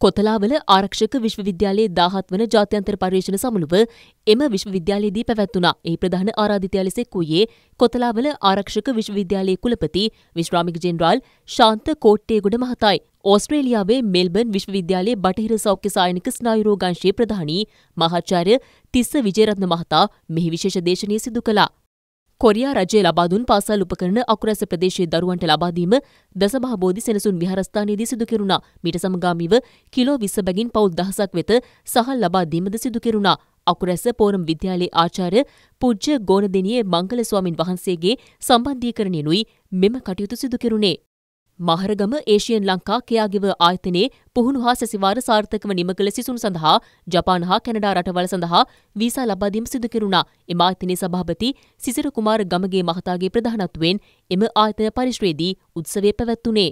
කොතලාවල ආරක්ෂක විශ්වවිද්‍යාලයේ දාහත් වන ජාත්‍යන්තර පර්යේෂණ සමුළුව එම විශ්වවිද්‍යාලයේදී පැවැත්වුණා. ඒ ප්‍රධාන ආරාධිතයා ලෙස වූයේ කොතලාවල ආරක්ෂක විශ්වවිද්‍යාලයේ කුලපති විශ්‍රාමික ජෙනරාල් ශාන්ත කෝට්ටේගොඩ මහතායි. ඕස්ට්‍රේලියාවේ මෙල්බර්න් විශ්වවිද්‍යාලයේ බටහිර සෞඛ්‍ය සායනික ස්නායු රෝගාංශයේ ප්‍රධානී මහාචාර්ය තිස්ස විජේරත්න මහතා මෙහි විශේෂ දේශනය සිදු කළා. කොරියා රජය ලබා දුන් පාසල් උපකරණ අකුරැස ප්‍රදේශයේ දරුවන්ට ලබා දීම දසබහ බෝධි සෙනසුන් විහාරස්ථානයේදී සිදු කෙරුණා. මීට සමගාමීව කිලෝ 20 බැගින් පවුල් දහසක් වෙත සහල් ලබා දීමද සිදු කෙරුණා. අකුරැස පෝරම් විද්‍යාලයේ ආචාර්ය පූජ්‍ය ගෝනදෙනියේ මංගල ස්වාමින් වහන්සේගේ සම්බන්ධීකරණයෙනුයි මෙම කටයුතු සිදු කෙරුණේ. මහරගම ඒෂියන් ලංකා කෙයාගෙව ආයතනයේ පුහුණු හා සැසිවාර සාර්ථකව නිම කළ සිසුන් සඳහා ජපාන හා කැනඩා රටවල් සඳහා වීසා ලබාදීම සිදු කෙරුණා. එම ආයතනයේ සභාපති සිසිර කුමාර ගමගේ මහතාගේ ප්‍රධානත්වයෙන් එම ආයතන පරිශ්‍රයේදී උත්සවය පැවැත්වුණේ.